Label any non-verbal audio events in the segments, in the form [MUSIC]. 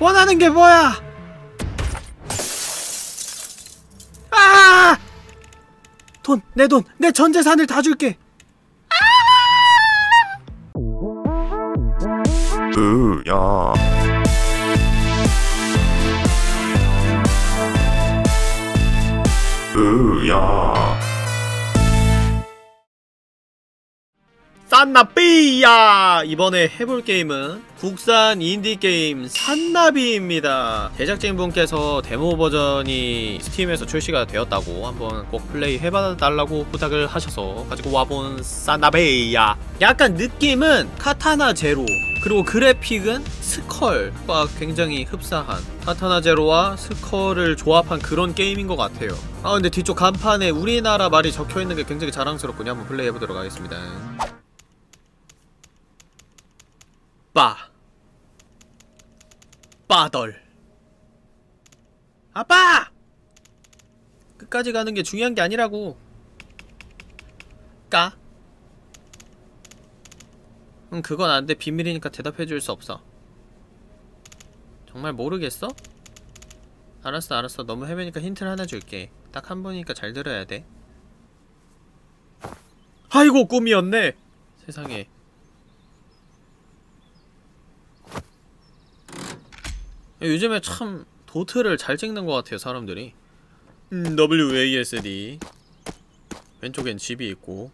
원하는 게 뭐야? 아! 돈, 내 돈, 내 전 재산을 다 줄게. 으야 으야 산나비야! 이번에 해볼 게임은 국산 인디게임 산나비입니다. 제작진분께서 데모 버전이 스팀에서 출시가 되었다고 한번 꼭 플레이 해봐달라고 부탁을 하셔서 가지고 와본 산나비야. 약간 느낌은 카타나 제로 그리고 그래픽은 스컬과 굉장히 흡사한 카타나 제로와 스컬을 조합한 그런 게임인 것 같아요. 아 근데 뒤쪽 간판에 우리나라 말이 적혀있는 게 굉장히 자랑스럽군요. 한번 플레이 해보도록 하겠습니다. 빠. 빠덜. 아빠! 끝까지 가는 게 중요한 게 아니라고. 까? 응 그건 안돼. 비밀이니까 대답해 줄 수 없어. 정말 모르겠어? 알았어 알았어. 너무 헤매니까 힌트를 하나 줄게. 딱 한 번이니까 잘 들어야 돼. 아이고 꿈이었네. 세상에 요즘에 참 도트를 잘 찍는 것 같아요 사람들이 음, WASD 왼쪽엔 집이 있고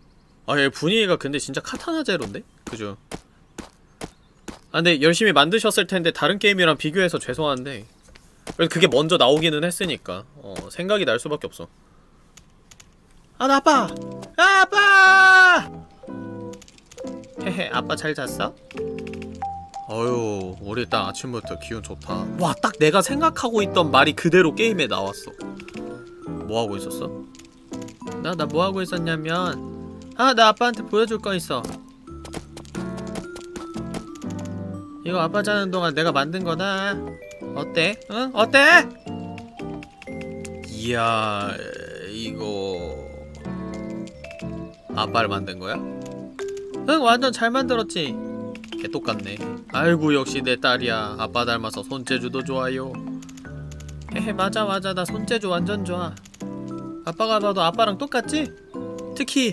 아얘 분위기가 근데 진짜 카타나 제로인데? 그죠? 아 근데 열심히 만드셨을 텐데 다른 게임이랑 비교해서 죄송한데 그게 먼저 나오기는 했으니까 어 생각이 날 수밖에 없어 아 나 아빠! 아 아빠! 헤헤 아빠 잘 잤어? 어휴 우리 딱 아침부터 기운 좋다 와 딱 내가 생각하고 있던 말이 그대로 게임에 나왔어 뭐하고 있었어? 나 나 뭐하고 있었냐면 아 나 아빠한테 보여줄 거 있어 이거 아빠 자는 동안 내가 만든 거다 어때? 응? 어때? 이야 이거 아빠를 만든 거야? 응 완전 잘 만들었지 개똑같네. 아이고 역시 내 딸이야. 아빠 닮아서 손재주도 좋아요. 헤헤 맞아 맞아. 나 손재주 완전 좋아. 아빠가 봐도 아빠랑 똑같지? 특히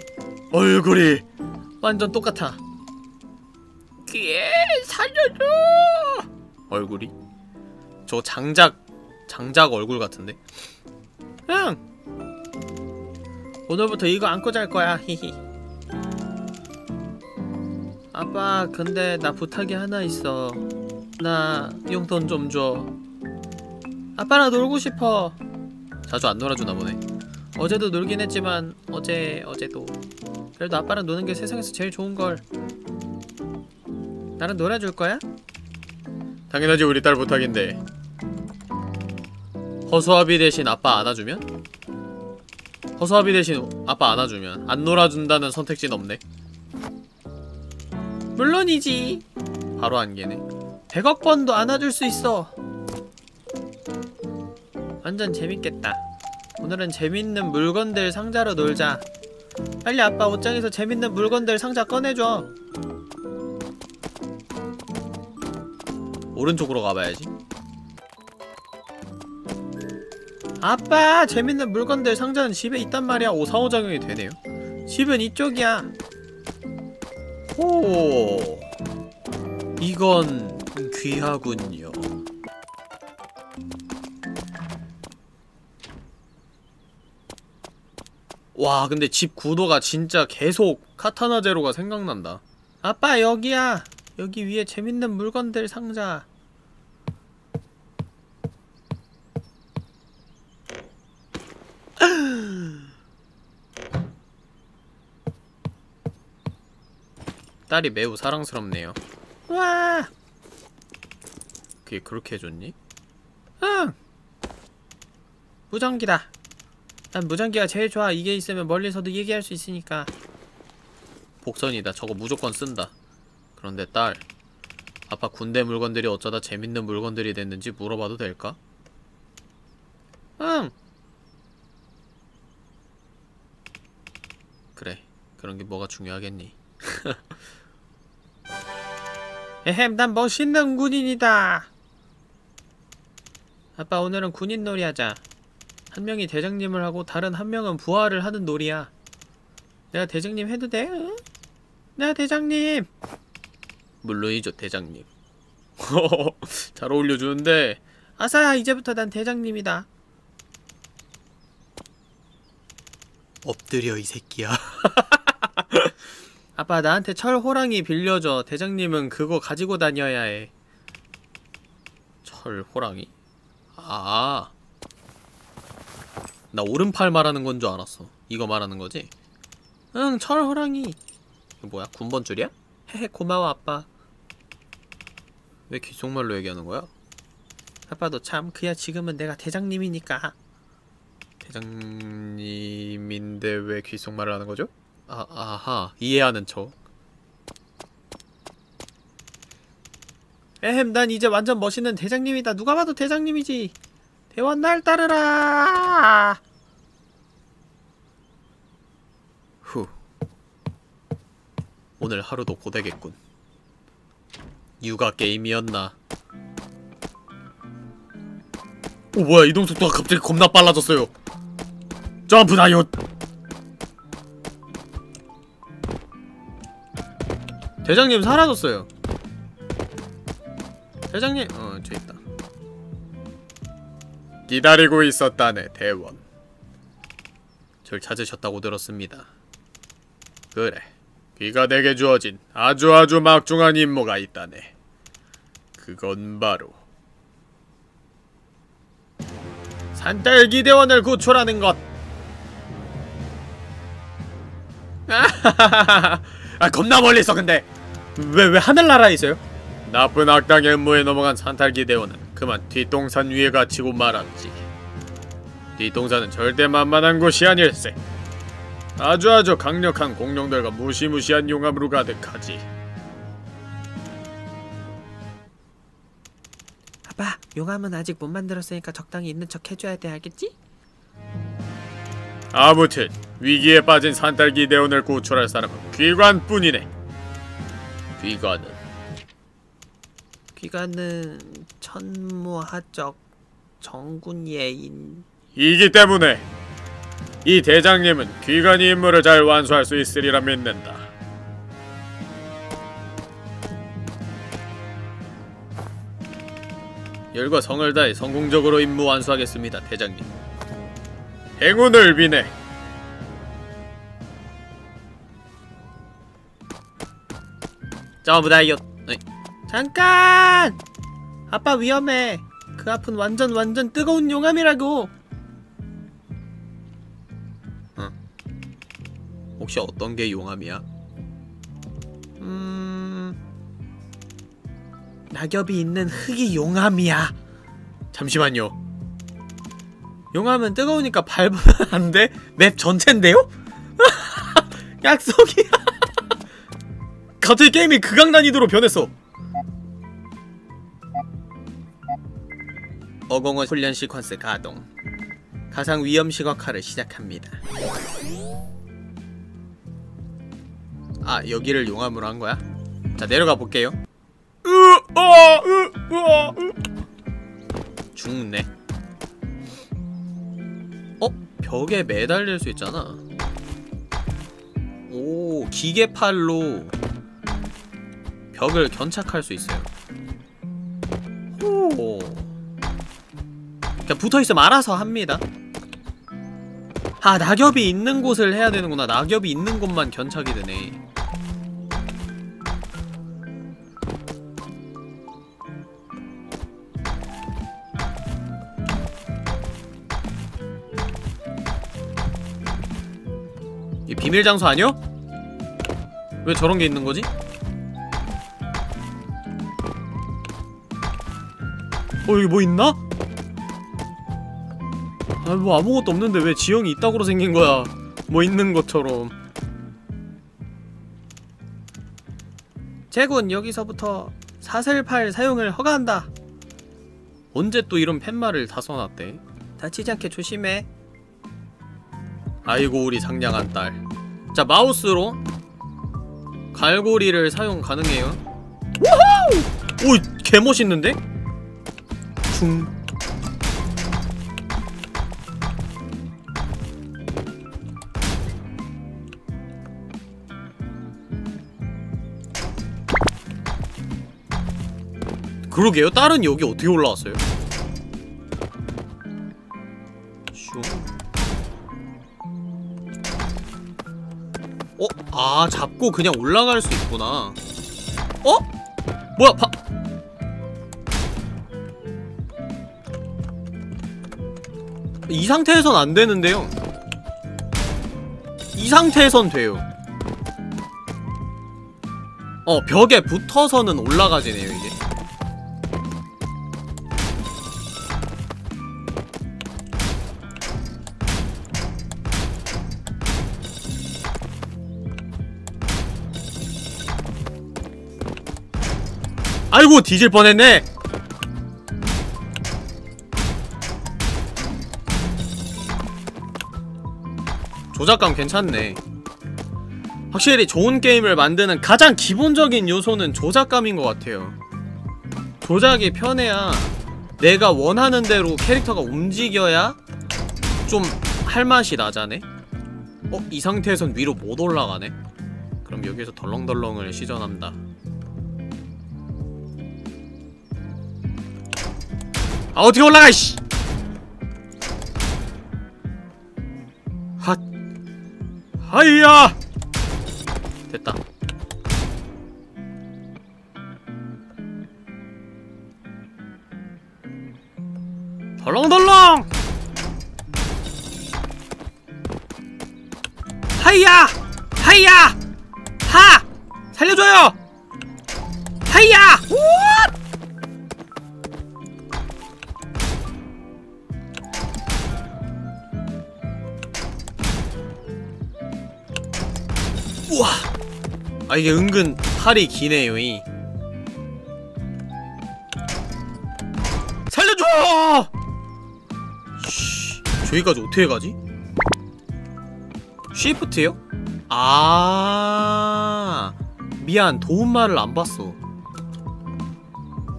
얼굴이 완전 똑같아. 예 살려줘! 얼굴이? 저 장작 장작 얼굴 같은데? 응! 오늘부터 이거 안고 잘 거야. 히히 아빠 근데 나 부탁이 하나 있어. 나 용돈 좀 줘. 아빠랑 놀고 싶어. 자주 안 놀아주나 보네. 어제도 놀긴 했지만 어제 어제도. 그래도 아빠랑 노는 게 세상에서 제일 좋은걸. 나랑 놀아줄 거야? 당연하지 우리 딸 부탁인데. 허수아비 대신 아빠 안아주면? 허수아비 대신 아빠 안아주면 안 놀아준다는 선택지는 없네 물론이지. 바로 안개네. 100억 번도 안아줄 수 있어. 완전 재밌겠다. 오늘은 재밌는 물건들 상자로 놀자. 빨리 아빠 옷장에서 재밌는 물건들 상자 꺼내줘. 오른쪽으로 가봐야지. 아빠 재밌는 물건들 상자는 집에 있단 말이야. 오 상호작용이 되네요. 집은 이쪽이야 오. 이건 귀하군요. 와 근데 집 구도가 진짜 계속 카타나 제로가 생각난다. 아빠 여기야. 여기 위에 재밌는 물건들 상자 딸이 매우 사랑스럽네요. 와! 그게 그렇게 해줬니? 응! 무전기다. 난 무전기가 제일 좋아. 이게 있으면 멀리서도 얘기할 수 있으니까. 복선이다. 저거 무조건 쓴다. 그런데 딸 아빠 군대 물건들이 어쩌다 재밌는 물건들이 됐는지 물어봐도 될까? 응! 그래. 그런 게 뭐가 중요하겠니 [LAUGHS] 에헴 난 멋있는 군인이다. 아빠 오늘은 군인 놀이 하자. 한 명이 대장님을 하고 다른 한 명은 부하를 하는 놀이야. 내가 대장님 해도 돼? 응? 내가 대장님. 물론이죠 대장님. [LAUGHS] 잘 어울려주는데. 아싸 이제부터 난 대장님이다. 엎드려 이 새끼야 [LAUGHS] 아빠 나한테 철 호랑이 빌려줘 대장님은 그거 가지고 다녀야 해 철 호랑이? 아. 나 오른팔 말하는 건 줄 알았어. 이거 말하는 거지? 응, 철 호랑이. 이거 뭐야? 군번 줄이야? 헤헤, 고마워, 아빠. 왜 귓속말로 얘기하는 거야? 아빠도 참, 그야 지금은 내가 대장님이니까. 대장님인데 왜 귓속말을 하는 거죠? 아, 아하, 이해하는 척. 에헴 난 이제 완전 멋있는 대장님이다. 누가 봐도 대장님이지. 대원 날 따르라. 후. 오늘 하루도 고되겠군. 육아 게임이었나? 오 뭐야 이동 속도가 갑자기 겁나 빨라졌어요. 점프 다이엇 대장님 사라졌어요 대장님, 어, 저 있다. 기다리고 있었다네, 대원. 절 찾으셨다고 들었습니다. 그래, 귀가 내게 주어진 아주 아주 막중한 임무가 있다네. 그건 바로 산딸기 대원을 구출하는 것. [LAUGHS] 아, 겁나 멀리 있어, 근데. 왜, 왜 하늘나라에 있어요? 나쁜 악당의 음모에 넘어간 산탈기 대원은 그만 뒷동산 위에 갇히고 말았지. 뒷동산은 절대 만만한 곳이 아닐세. 아주 아주 강력한 공룡들과 무시무시한 용암으로 가득하지. 아빠, 용암은 아직 못 만들었으니까 적당히 있는 척 해줘야 돼, 알겠지? 아무튼 위기에 빠진 산딸기 대원을 구출할 사람은 귀관뿐이네. 귀관은 귀가는 천무하적 정군 예인. 이기 때문에 이 대장님은 귀관이 임무를 잘 완수할 수 있으리라 믿는다. 열과 성을 다해 성공적으로 임무 완수하겠습니다, 대장님. 행운을 비네. 점프 다이엇. 네. 잠깐! 아빠 위험해. 그 앞은 완전 완전 뜨거운 용암이라고. 혹시 어떤 게 용암이야? 음... 낙엽이 있는 흙이 용암이야. 잠시만요. 용암은 뜨거우니까 밟으면 안 돼? 맵 전체인데요? [LAUGHS] 약속이야. 갑자기 게임이 극강 난이도로 변했어. 어공원 훈련 시퀀스 가동. 가상 위험 시각화를 시작합니다. 아 여기를 용암으로 한 거야? 자 내려가 볼게요. 으아, 으. 죽네. 어? 벽에 매달릴 수 있잖아. 오, 기계팔로 벽을 견착할 수 있어요. 오. 그냥 붙어있으면 알아서 합니다. 아, 낙엽이 있는 곳을 해야 되는구나. 낙엽이 있는 곳만 견착이 되네. 이 비밀 장소 아니야? 왜 저런 게 있는 거지? 어 여기 뭐 있나? 아 뭐 아무것도 없는데 왜 지형이 이따구로 생긴 거야 뭐 있는 것처럼 제군 여기서부터 사슬팔 사용을 허가한다 언제 또 이런 팻말을 다 써놨대 다치지 않게 조심해. 아이고 우리 상냥한 딸. 자 마우스로 갈고리를 사용 가능해요. 우후! 오 개멋있는데? 쿵. 그러게요. 딸은 여기 어떻게 올라왔어요? 어? 아 잡고 그냥 올라갈 수 있구나. 어? 뭐야 바... 이 상태에선 안 되는데요. 이 상태에선 돼요. 어 벽에 붙어서는 올라가지네요 이게 아이고 뒤질 뻔했네 조작감 괜찮네 확실히 좋은 게임을 만드는 가장 기본적인 요소는 조작감인 것 같아요 조작이 편해야 내가 원하는 대로 캐릭터가 움직여야 좀 할 맛이 나자네? 어? 이 상태에선 위로 못 올라가네? 그럼 여기서 덜렁덜렁을 시전한다 아 어떻게 올라가 이씨 하이야! 됐다. 덜렁덜렁! 하이야! 하이야! 하! 살려줘요! 하이야! 우엇 우와. 아 이게 은근 팔이 기네요 이. 살려줘! 쉬 저기까지 어떻게 가지? 쉬프트요? 아 미안 도움말을 안 봤어.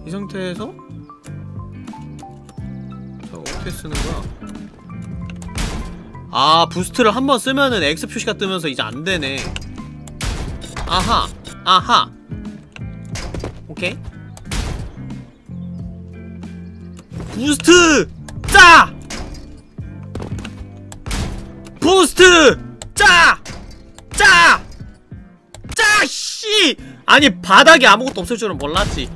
이 상태에서? 자 어떻게 쓰는 거야? 아 부스트를 한 번 쓰면은 X 표시가 뜨면서 이제 안 되네 아하 아하 오케이 부스트 짜 부스트 짜! 짜! 짜! 씨! 아니 바닥에 아무것도 없을 줄은 몰랐지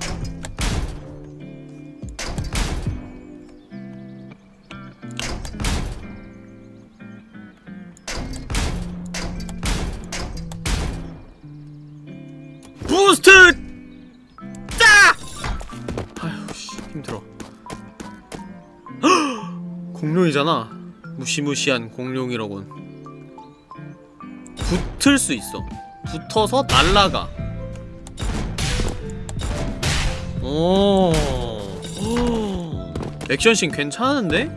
공룡이잖아. 무시무시한 공룡이라곤. 붙을 수 있어. 붙어서 날라가. 오. 오. [GASPS] 액션씬 괜찮은데?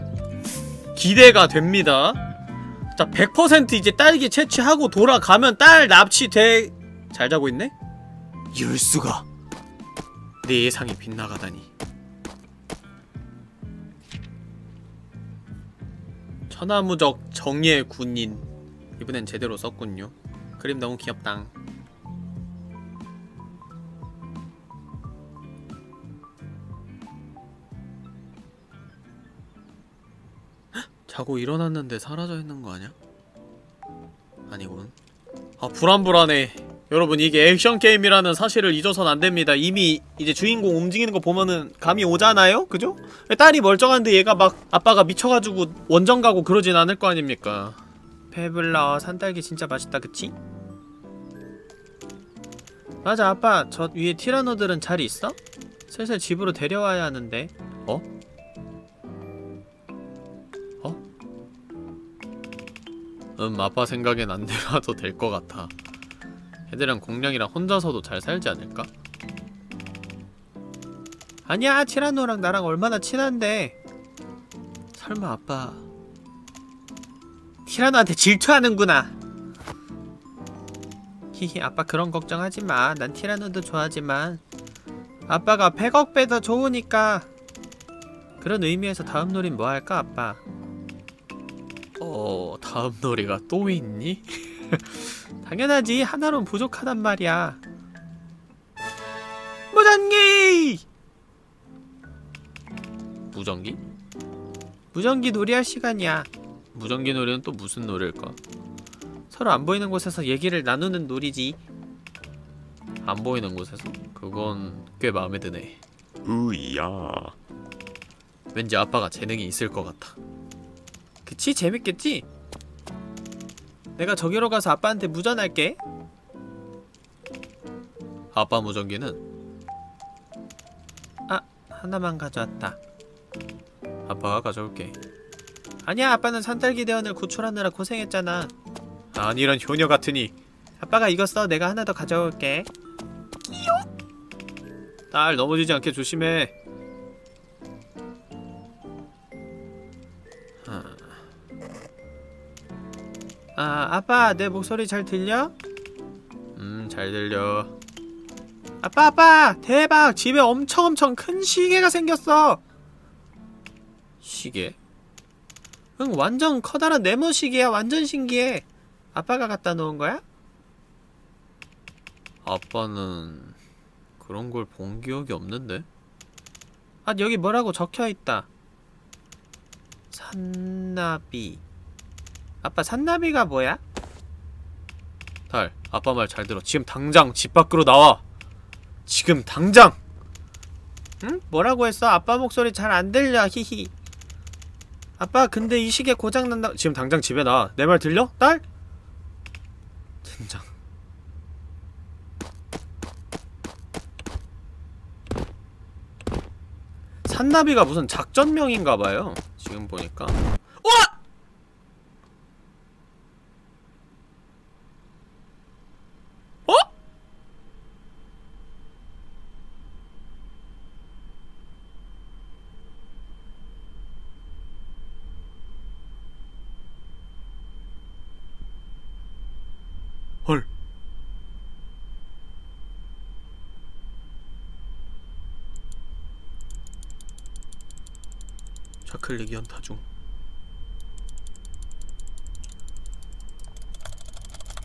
기대가 됩니다. 자 100% 이제 딸기 채취하고 돌아가면 딸 납치돼. 잘 자고 있네? 이럴 수가. 내 예상이 빗나가다니 천하무적 정예 군인. 이번엔 제대로 썼군요. 그림 너무 귀엽당 헉, 자고 일어났는데 사라져 있는 거 아니야? 아니군. 아 불안불안해 여러분 이게 액션 게임이라는 사실을 잊어선 안됩니다 이미 이제 주인공 움직이는 거 보면은 감이 오잖아요? 그죠? 딸이 멀쩡한데 얘가 막 아빠가 미쳐가지고 원정 가고 그러진 않을 거 아닙니까 배불러 산딸기 진짜 맛있다 그치? 맞아 아빠 저 위에 티라노들은 잘 있어? 슬슬 집으로 데려와야 하는데 어? 어? 음 아빠 생각엔 안 [LAUGHS] 데려와도 될 것 같아 애들은 공룡이랑 혼자서도 잘 살지 않을까? 아니야 티라노랑 나랑 얼마나 친한데? 설마 아빠 티라노한테 질투하는구나. 히히 아빠 그런 걱정하지마. 난 티라노도 좋아하지만 아빠가 100억 배 더 좋으니까. 그런 의미에서 다음 놀이는 뭐 할까 아빠? 어... 다음 놀이가 또 있니? [LAUGHS] [LAUGHS] 당연하지 하나로는 부족하단 말이야 무전기! 무전기? 무전기 놀이할 시간이야. 무전기 놀이는 또 무슨 놀일까? 서로 안 보이는 곳에서 얘기를 나누는 놀이지. 안 보이는 곳에서? 그건 꽤 마음에 드네. 으야. 왠지 아빠가 재능이 있을 것 같아. 그치? 재밌겠지? 내가 저기로 가서 아빠한테 무전할게. 아빠 무전기는 아, 하나만 가져왔다. 아빠가 가져올게. 아니야, 아빠는 산딸기 대원을 구출하느라 고생했잖아. 아니란 효녀 같으니 아빠가 이거 써. 내가 하나 더 가져올게. 딸 넘어지지 않게 조심해. 아, 아빠, 내 목소리 잘 들려? 음, 잘 들려. 아빠, 아빠! 대박! 집에 엄청 엄청 큰 시계가 생겼어! 시계? 응, 완전 커다란 네모 시계야. 완전 신기해. 아빠가 갖다 놓은 거야? 아빠는 그런 걸 본 기억이 없는데? 아, 여기 뭐라고 적혀 있다. 산나비. 아빠, 산나비가 뭐야? 딸, 아빠 말 잘 들어. 지금 당장 집 밖으로 나와. 지금 당장. 응? 뭐라고 했어? 아빠 목소리 잘 안 들려. 히히. 아빠, 근데 이 시계 고장난다. 지금 당장 집에 나와. 내 말 들려? 딸? 젠장. 산나비가 무슨 작전명인가봐요. 지금 보니까. 어? 어? 헐. 좌 클릭 연타 중.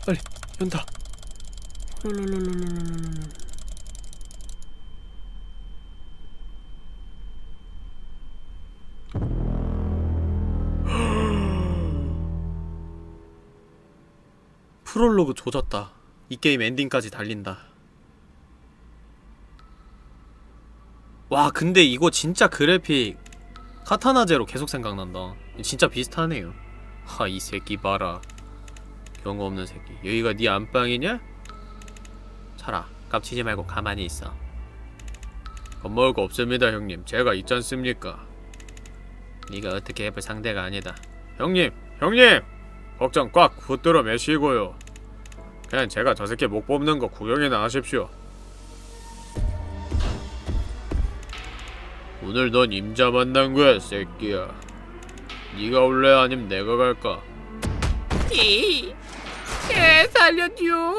빨리 연타. 프롤로그 조졌다. 이 게임 엔딩까지 달린다. 와 근데 이거 진짜 그래픽 카타나 제로 계속 생각난다. 진짜 비슷하네요. 하 이 새끼 봐라. 경고 없는 새끼. 여기가 네 안방이냐? 차라 깝치지 말고 가만히 있어. 겁먹을 거 없습니다 형님. 제가 있지 않습니까? 네가 어떻게 해볼 상대가 아니다. 형님! 형님! 걱정 꽉 붙들어 매시고요. 그냥 제가 저 새끼 목 뽑는 거 구경이나 하십시오. 오늘 넌 임자 만난 거야, 새끼야. 네가 올래 아님 내가 갈까? 이, 예, 살려줘.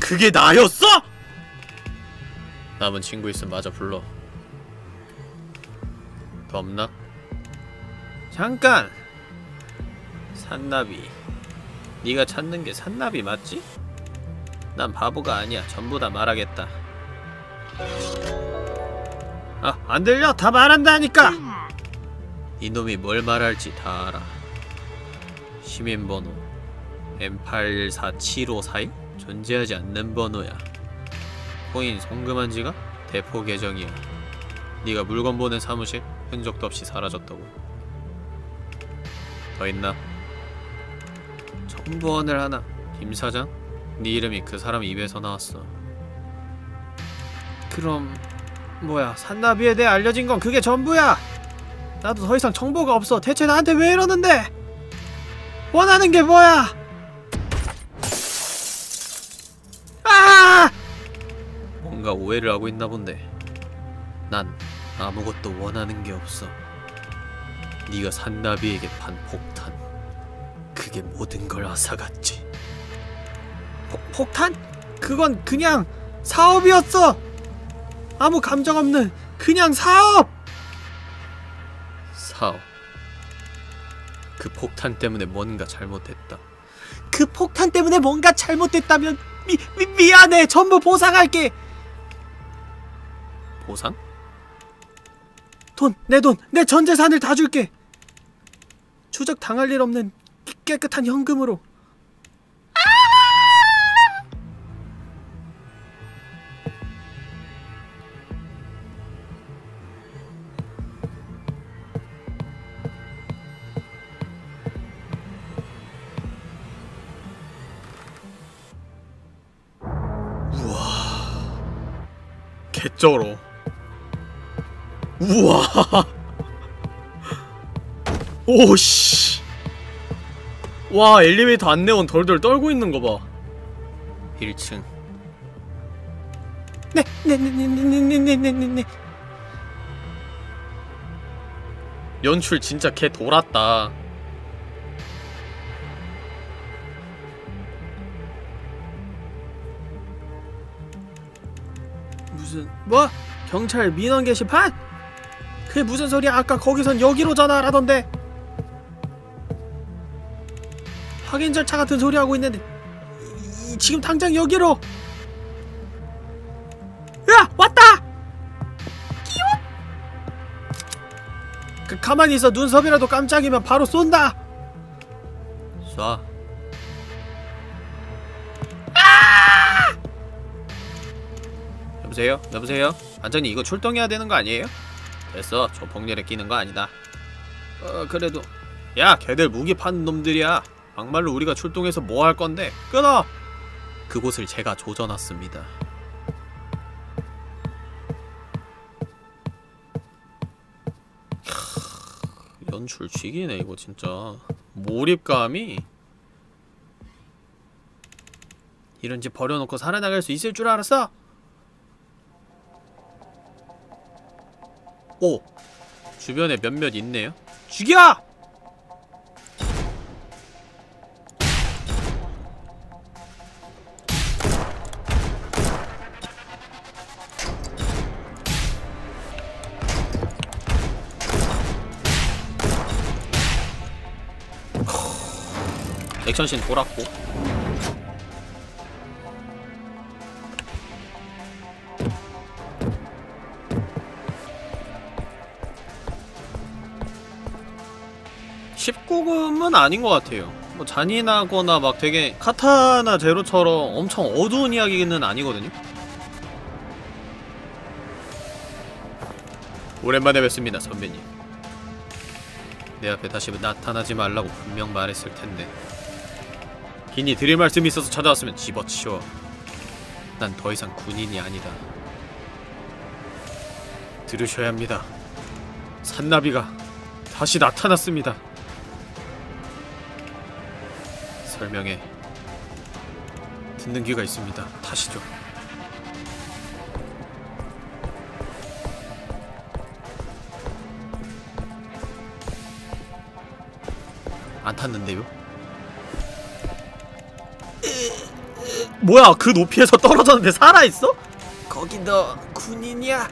그게 나였어? 남은 친구 있으면 마저 불러. 더 없나? 잠깐. 산나비. 네가 찾는 게 산나비 맞지? 난 바보가 아니야. 전부 다 말하겠다. 아, 안 들려? 다 말한다니까. 이놈이 뭘 말할지 다 알아. 시민번호 M8147541? 존재하지 않는 번호야. 코인 송금한 지가 대포 계정이야. 네가 물건 보낸 사무실 흔적도 없이 사라졌다고. 더 있나? 정보원을 하나. 김 사장? 네 이름이 그 사람 입에서 나왔어. 그럼 뭐야? 산나비에 대해 알려진 건 그게 전부야. 나도 더 이상 정보가 없어. 대체 나한테 왜 이러는데? 원하는 게 뭐야? 아! 뭔가 오해를 하고 있나 본데. 난 아무것도 원하는 게 없어. 네가 산나비에게 판 폭탄. 그게 모든 걸 앗아갔지. 폭, 폭탄? 그건 그냥 사업이었어. 아무 감정 없는 그냥 사업. 사업. 그 폭탄 때문에 뭔가 잘못했다. 그 폭탄 때문에 뭔가 잘못됐다면 미, 미 미안해. 전부 보상할게. 보상? 돈, 내 돈, 내 전 재산을 다 줄게. 추적 당할 일 없는 깨끗한 현금으로. 개쩔어. 우와. [LAUGHS] 오씨. 와 엘리베이터 안내원 덜덜 떨고 있는 거 봐. 1층. 네, 네, 네, 네, 네, 네, 네, 네, 네, 네. 연출 진짜 개 돌았다. 무슨 뭐? 경찰 민원 게시판? 그게 무슨 소리야? 아까 거기선 여기로 전화하라던데. 확인 절차 같은 소리 하고 있는데 이- 이- 지금 당장 여기로. 야 왔다. 끼옷. 그 가만히 있어 눈썹이라도 깜짝이면 바로 쏜다. 쏴. 여보세요? 여보세요? 완전히 이거 출동해야 되는 거 아니에요? 됐어. 저 복렬에 끼는 거 아니다. 어, 그래도 야, 걔들 무기 파는 놈들이야. 막말로 우리가 출동해서 뭐 할 건데? 끊어. 그곳을 제가 조져놨습니다. 캬, 연출 죽이네 이거 진짜. 몰입감이 이런 집 버려놓고 살아나갈 수 있을 줄 알았어? 오! 주변에 몇몇 있네요? 죽여! 액션씬 돌았고 (19금은) 아닌 것 같아요. 뭐 잔인하거나 막 되게 카타나 제로처럼 엄청 어두운 이야기는 아니거든요. 오랜만에 뵙습니다 선배님. 내 앞에 다시 나타나지 말라고 분명 말했을 텐데. 긴히 드릴 말씀이 있어서 찾아왔으면 집어치워. 난 더 이상 군인이 아니다. 들으셔야 합니다. 산나비가 다시 나타났습니다 설명해 듣는 귀가 있습니다 타시죠 안 탔는데요? 뭐야 그 높이에서 떨어졌는데 살아있어? 거기 너 군인이야?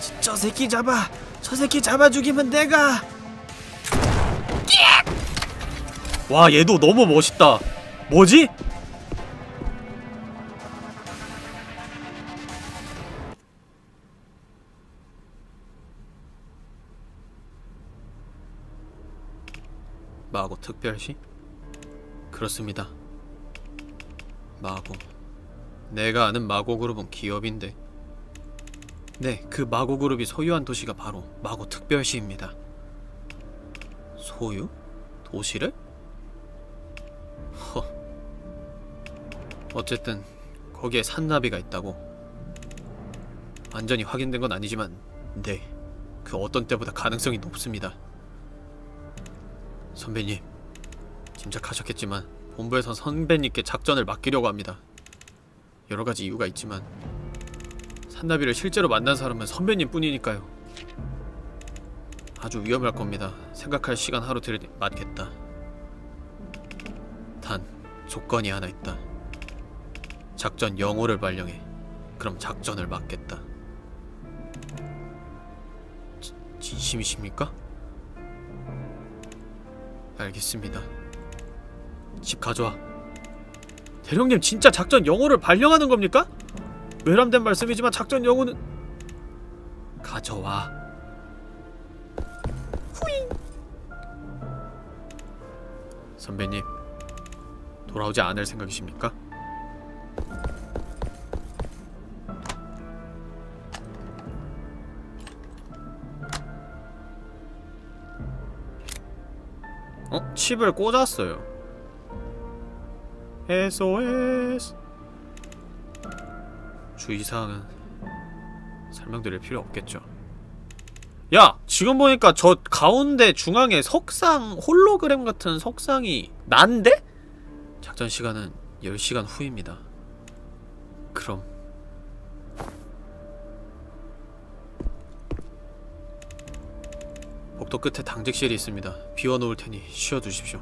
저, 저 새끼 잡아. 저 새끼 잡아 죽이면 내가. 와 얘도 너무 멋있다 뭐지? 마고 특별시? 그렇습니다 마고 내가 아는 마고 그룹은 기업인데 네, 그 마고 그룹이 소유한 도시가 바로 마고 특별시입니다 소유? 도시를? 어쨌든 거기에 산나비가 있다고. 완전히 확인된 건 아니지만 네. 그 어떤 때보다 가능성이 높습니다. 선배님, 짐작하셨겠지만 본부에선 선배님께 작전을 맡기려고 합니다. 여러 가지 이유가 있지만 산나비를 실제로 만난 사람은 선배님 뿐이니까요. 아주 위험할 겁니다. 생각할 시간 하루 들이 맞겠다. 단 조건이 하나 있다. 작전 영호를 발령해. 그럼 작전을 맡겠다. 지, 진심이십니까? 알겠습니다. 집 가져와. 대령님 진짜 작전 영호를 발령하는 겁니까? 외람된 말씀이지만 작전 영호는 가져와. 선배님, 돌아오지 않을 생각이십니까? 어? 칩을 꽂았어요. SOS. 주의사항은 설명드릴 필요 없겠죠. 야! 지금 보니까 저 가운데 중앙에 석상, 홀로그램 같은 석상이 난데? 작전 시간은 10시간 후입니다. 그럼 복도 끝에 당직실이 있습니다. 비워놓을 테니 쉬어두십시오.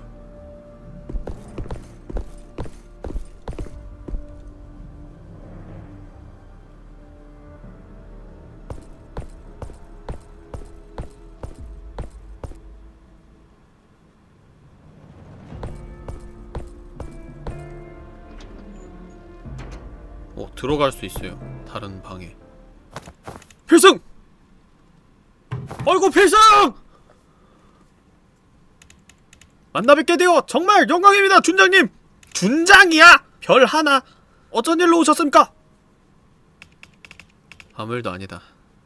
어, 들어갈 수 있어요. 다른 방에. 필승! 아이고, 필승! 만나 뵙게 되어 정말 영광입니다, 준장님! 준장이야! 별 하나! 어쩐 일로 오셨습니까? 아무 일도 아니다.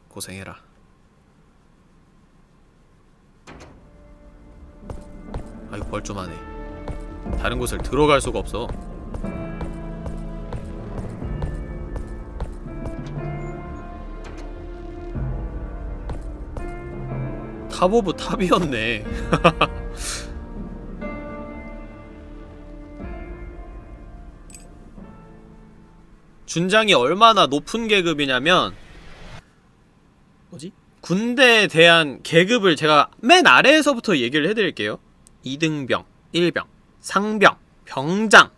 고생해라. 아이고, 벌좀하네. 다른 곳을 들어갈 수가 없어. top of top이었네. [LAUGHS] 준장이 얼마나 높은 계급이냐면 뭐지? 군대에 대한 계급을 제가 맨 아래에서부터 얘기를 해드릴게요. 2등병, 1병, 상병, 병장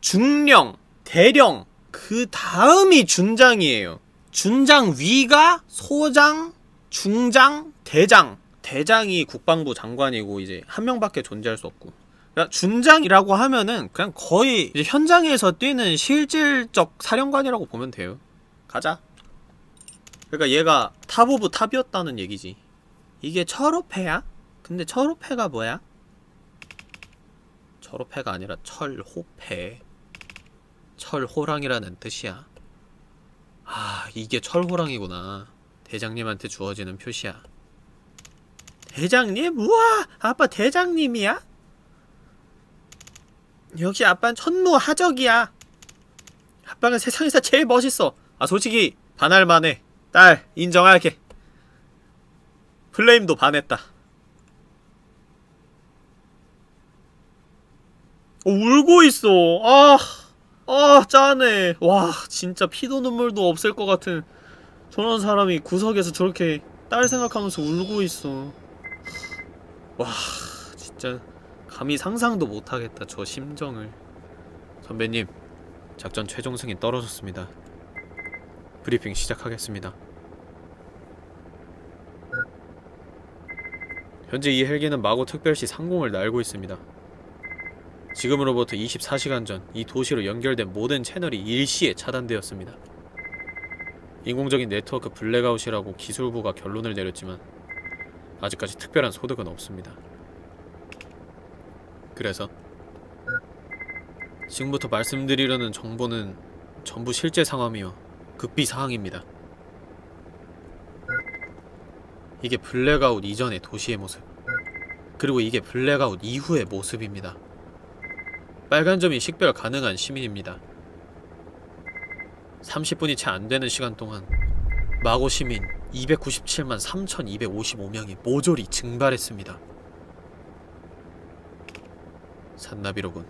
중령, 대령 그 다음이 준장이에요. 준장 위가 소장, 중장, 대장. 대장이 국방부 장관이고 이제 한 명밖에 존재할 수 없고. 그러니까 준장이라고 하면은 그냥 거의 현장에서 뛰는 실질적 사령관이라고 보면 돼요. 가자. 그러니까 얘가 top of top이었다는 얘기지. 이게 철호패야? 근데 철호패가 뭐야? 철호패가 아니라 철호패. 철호랑이라는 뜻이야. 아, 이게 철호랑이구나. 대장님한테 주어지는 표시야. 대장님? 우와! 아빠 대장님이야? 역시 아빠는 천무하적이야. 아빠가 세상에서 제일 멋있어. 아, 솔직히 반할만해. 딸, 인정할게. 플레임도 반했다. 어, 울고 있어. 아. 아 짠해 와 진짜 피도 눈물도 없을 것 같은 저런 사람이 구석에서 저렇게 딸 생각하면서 울고 있어 와 진짜 감히 상상도 못하겠다 저 심정을. 선배님 작전 최종 승인 떨어졌습니다. 브리핑 시작하겠습니다. 현재 이 헬기는 마고 특별시 상공을 날고 있습니다. 지금으로부터 24시간 전 이 도시로 연결된 모든 채널이 일시에 차단되었습니다. 인공적인 네트워크 블랙아웃이라고 기술부가 결론을 내렸지만 아직까지 특별한 소득은 없습니다. 그래서 지금부터 말씀드리려는 정보는 전부 실제 상황이며 극비 사항입니다. 이게 블랙아웃 이전의 도시의 모습 그리고 이게 블랙아웃 이후의 모습입니다. 빨간 점이 식별 가능한 시민입니다. 30분이 채 안되는 시간 동안 마고 시민 297만 3255명이 모조리 증발했습니다. 산나비로군.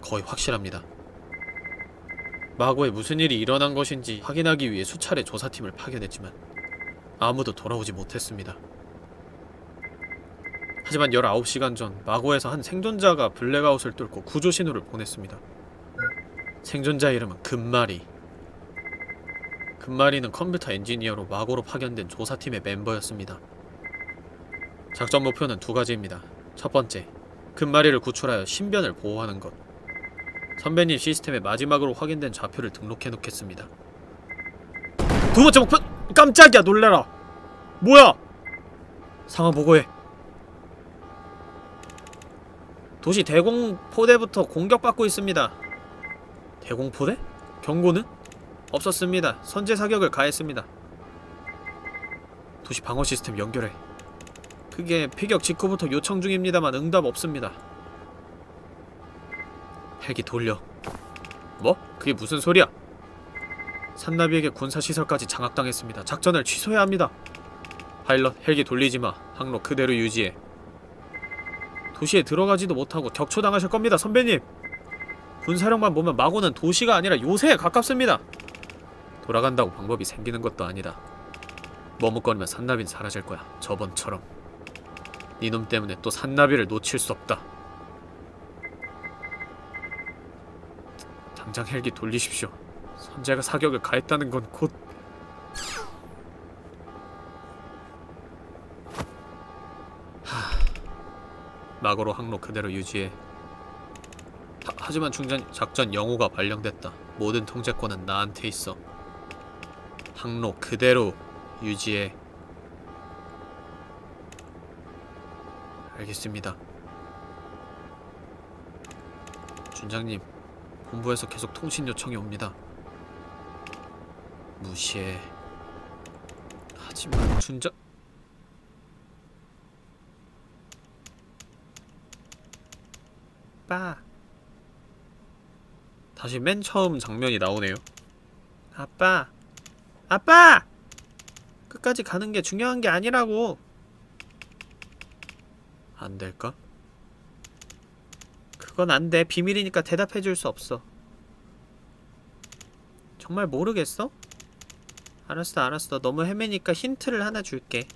거의 확실합니다. 마고에 무슨 일이 일어난 것인지 확인하기 위해 수차례 조사팀을 파견했지만 아무도 돌아오지 못했습니다. 하지만 19시간 전 마고에서 한 생존자가 블랙아웃을 뚫고 구조 신호를 보냈습니다. 생존자 이름은 금마리. 금마리는 컴퓨터 엔지니어로 마고로 파견된 조사팀의 멤버였습니다. 작전 목표는 두 가지입니다. 첫 번째, 금마리를 구출하여 신변을 보호하는 것. 선배님 시스템에 마지막으로 확인된 좌표를 등록해 놓겠습니다. 두 번째 목표 깜짝이야 놀래라. 뭐야? 상황 보고해. 도시 대공포대부터 공격받고 있습니다. 대공포대? 경고는? 없었습니다. 선제 사격을 가했습니다. 도시 방어 시스템 연결해. 그게 피격 직후부터 요청 중입니다만 응답 없습니다. 헬기 돌려. 뭐? 그게 무슨 소리야? 산나비에게 군사시설까지 장악당했습니다. 작전을 취소해야 합니다. 파일럿, 헬기 돌리지 마. 항로 그대로 유지해. 도시에 들어가지도 못하고 격초당하실 겁니다, 선배님. 군사력만 보면 마고는 도시가 아니라 요새에 가깝습니다. 돌아간다고 방법이 생기는 것도 아니다. 머뭇거리면 산나비는 사라질 거야. 저번처럼. 니놈 때문에 또 산나비를 놓칠 수 없다. 당장 헬기 돌리십시오. 선재가 사격을 가했다는 건 곧 하... 마고로 항로 그대로 유지해. 하, 하지만 중전 작전 영호가 발령됐다. 모든 통제권은 나한테 있어. 항로 그대로 유지해. 알겠습니다. 준장님, 본부에서 계속 통신 요청이 옵니다. 무시해. 하지만 준장 빠 다시 맨 처음 장면이 나오네요. 아빠, 아빠! 끝까지 가는 게 중요한 게 아니라고. 안 될까? 그건 안 돼. 비밀이니까 대답해 줄 수 없어. 정말 모르겠어? 알았어, 알았어. 너무 헤매니까 힌트를 하나 줄게.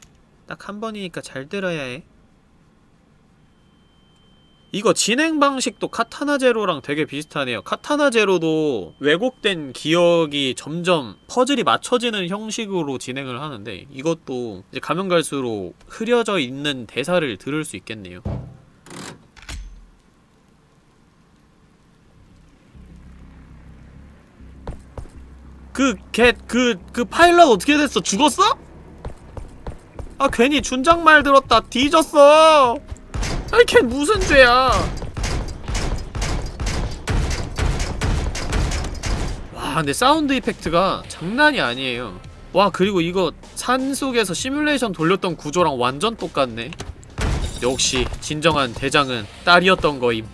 딱 한 번이니까 잘 들어야 해. 이거 진행 방식도 카타나 제로랑 되게 비슷하네요. 카타나 제로도 왜곡된 기억이 점점 퍼즐이 맞춰지는 형식으로 진행을 하는데 이것도 이제 가면 갈수록 흐려져 있는 대사를 들을 수 있겠네요. 그, 걔, 그, 그 파일럿 어떻게 됐어? 죽었어? 아, 괜히 준장 말 들었다. 뒤졌어! 아이, 걔 무슨 죄야! 와, 근데 sound effect가 장난이 아니에요. 와, 그리고 이거 산속에서 시뮬레이션 돌렸던 구조랑 완전 똑같네. 역시, 진정한 대장은 딸이었던 거임.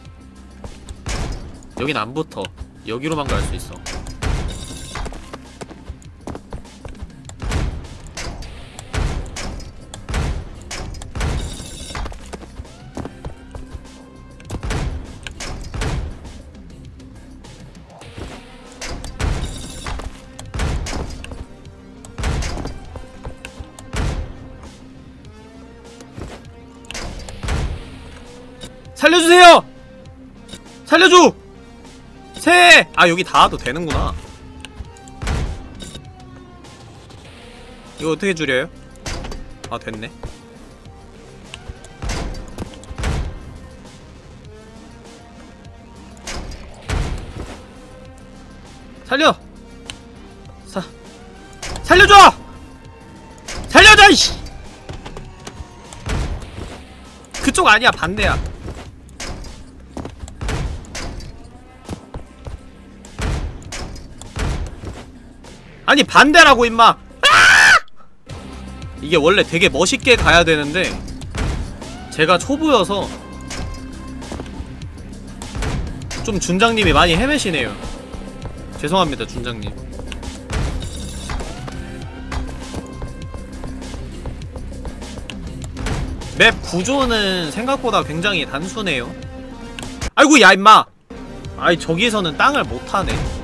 여긴 안 붙어. 여기로만 갈 수 있어. 살려주세요! 살려줘! 새! 아 여기 닿아도 되는구나 이거 어떻게 줄여요? 아 됐네 살려! 사 살려줘! 살려줘 이씨! 그쪽 아니야 반대야 아니 반대라고 임마. 아! 이게 원래 되게 멋있게 가야 되는데 제가 초보여서 좀 준장님이 많이 헤매시네요. 죄송합니다 준장님. 맵 구조는 생각보다 굉장히 단순해요. 아이고 야 임마. 아이 저기에서는 땅을 못타네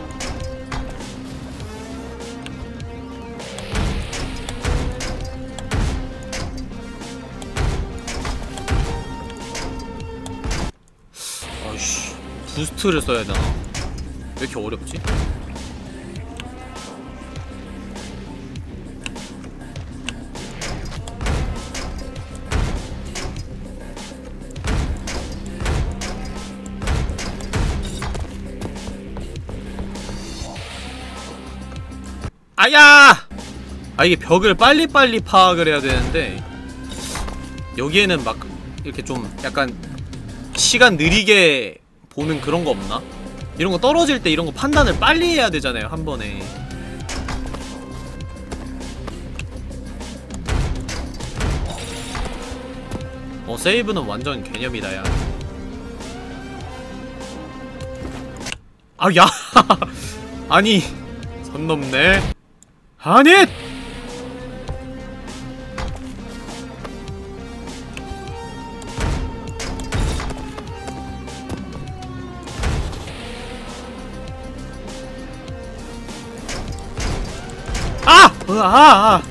부스트를 써야 되나 왜 이렇게 어렵지? 아야! 아 이게 벽을 빨리빨리 파악을 해야 되는데 여기에는 막 이렇게 좀 약간 시간 느리게 보는 그런 거 없나? 이런 거 떨어질 때 이런 거 판단을 빨리 해야 되잖아요 한 번에 어 세이브는 완전 개념이다 야 아, 야! [LAUGHS] 아니, 선 넘네. 아니! 아! 으, 아, 아!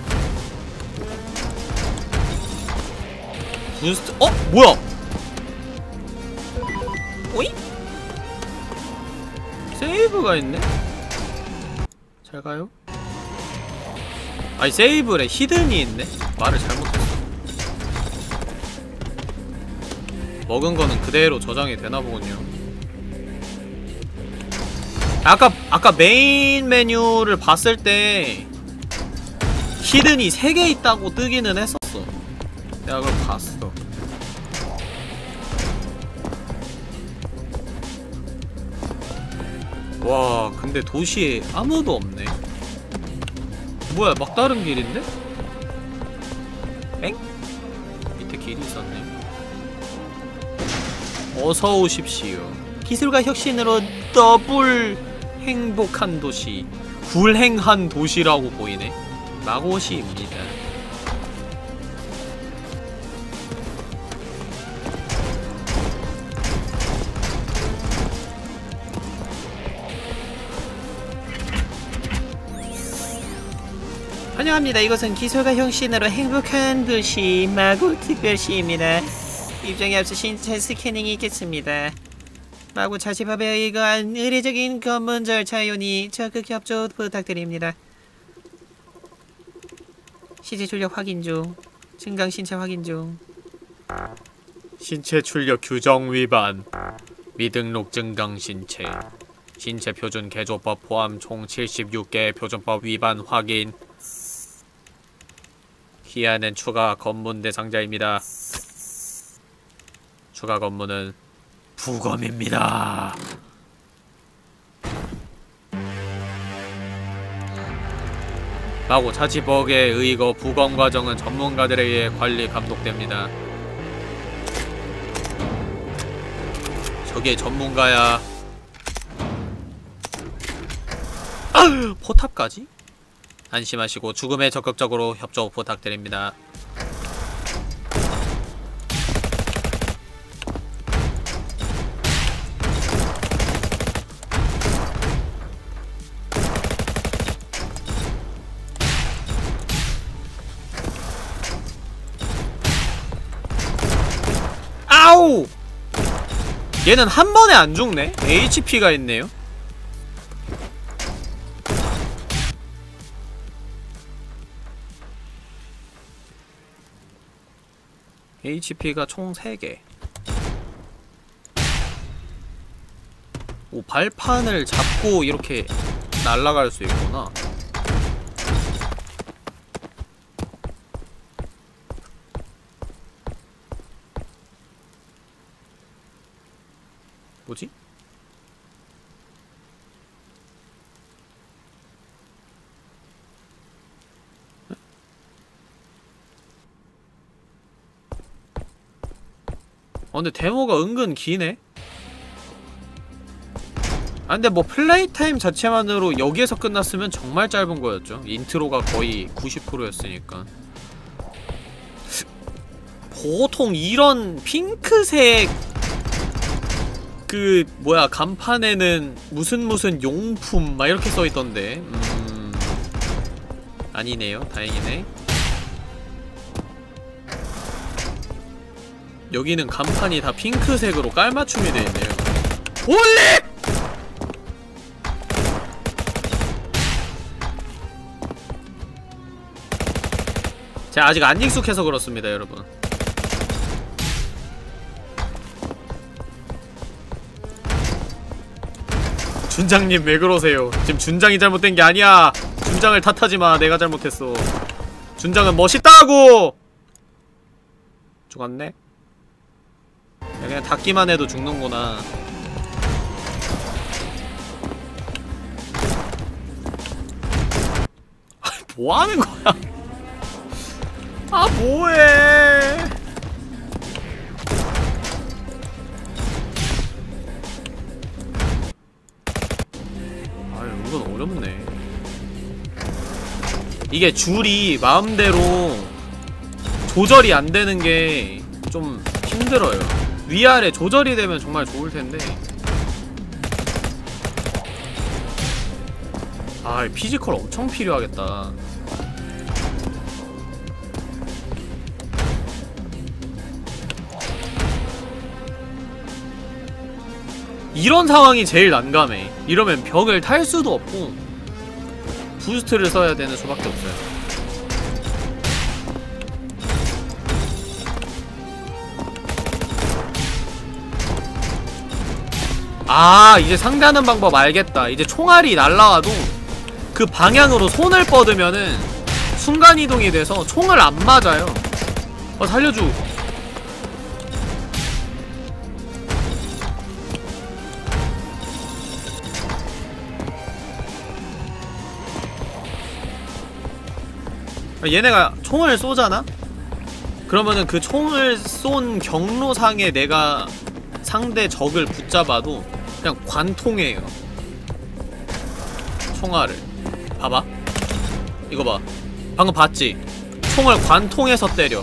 부스트, 어? 뭐야? 오이? 세이브가 있네? 잘 가요? 아니 세이브래 히든이 있네? 말을 잘못했어 먹은 거는 그대로 저장이 되나 보군요 아까 아까 메인 메뉴를 봤을 때 히든이 3개 있다고 뜨기는 했었어. 내가 그걸 봤어. 와 근데 도시에 아무도 없네. 뭐야 막다른 길인데? 엥? 밑에 길이 있었네. 어서 오십시오. 기술과 혁신으로 더블 행복한 도시 불행한 도시라고 보이네 마고시입니다 환영합니다. 이것은 기술과 혁신으로 행복한 도시 마구 특별시입니다. 입장에 앞서 신체 스캐닝이 있겠습니다. 마구 자치법에 의거한 의례적인 검문 절차요니 적극 협조 부탁드립니다. 시제 출력 확인 중. 증강 신체 확인 중. 신체 출력 규정 위반. 미등록 증강 신체. 신체 표준 개조법 포함 총 76개 표준법 위반 확인. 기한은 추가 검문 대상자입니다. 추가 검문은 부검입니다. 라고 차지법에 의거 부검 과정은 전문가들에 의해 관리 감독됩니다. 저게 전문가야. 아! 포탑까지? 안심하시고 죽음에 적극적으로 협조 부탁드립니다. 얘는 한 번에 안 죽네? HP가 있네요? HP가 총 3개 오 발판을 잡고 이렇게 날아갈 수 있구나 뭐지? 어 근데 데모가 은근 기네? 아 근데 뭐 play time 자체만으로 여기에서 끝났으면 정말 짧은 거였죠 인트로가 거의 90%였으니까 보통 이런 핑크색 그 뭐야 간판에는 무슨 무슨 용품 막 이렇게 써있던데. 음... 아니네요. 다행이네. 여기는 간판이 다 핑크색으로 깔맞춤이 되어있네요. 올리! 제가 아직 안 익숙해서 그렇습니다 여러분 준장님 왜 그러세요? 지금 준장이 잘못된 게 아니야. 준장을 탓하지마. 내가 잘못했어. 준장은 멋있다고! 죽었네? 야, 그냥 닿기만 해도 죽는구나. [LAUGHS] 아, 뭐하는 거야? [LAUGHS] 아 뭐해 어렵네. 이게 줄이 마음대로 조절이 안 되는 게 좀 힘들어요. 위아래 조절이 되면 정말 좋을 텐데. 아 physical 엄청 필요하겠다 이런 상황이 제일 난감해. 이러면 벽을 탈 수도 없고 boost를 써야 되는 수밖에 없어요. 아 이제 상대하는 방법 알겠다. 이제 총알이 날라와도 그 방향으로 손을 뻗으면은 순간이동이 돼서 총을 안 맞아요. 어 살려줘 얘네가 총을 쏘잖아? 그러면은 그 총을 쏜 경로상에 내가 상대 적을 붙잡아도 그냥 관통해요. 총알을. 봐봐. 이거 봐. 방금 봤지? 총을 관통해서 때려.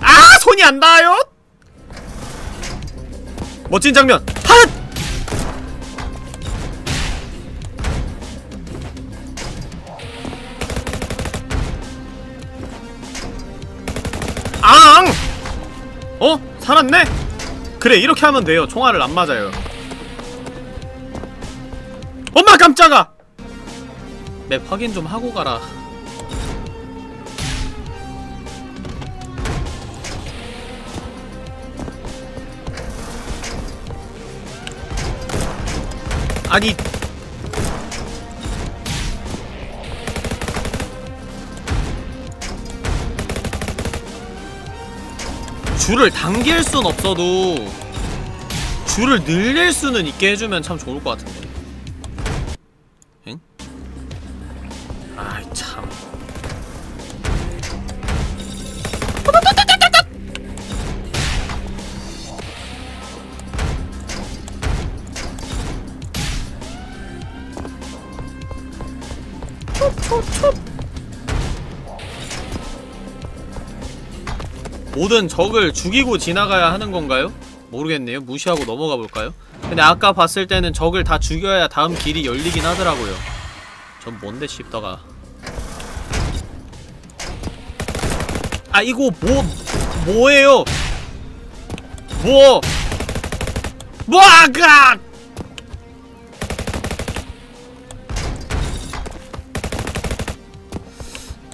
아! 손이 안 닿아요? 멋진 장면 살았네? 그래 이렇게 하면 돼요 총알을 안 맞아요 엄마 깜짝아! 맵 확인 좀 하고 가라 아니 줄을 당길 순 없어도 줄을 늘릴 수는 있게 해주면 참 좋을 것 같은데 모든 적을 죽이고 지나가야 하는 건가요? 모르겠네요. 무시하고 넘어가 볼까요? 근데 아까 봤을 때는 적을 다 죽여야 다음 길이 열리긴 하더라고요. 전 뭔데 씹다가 아 이거 뭐 뭐예요? 뭐 뭐아가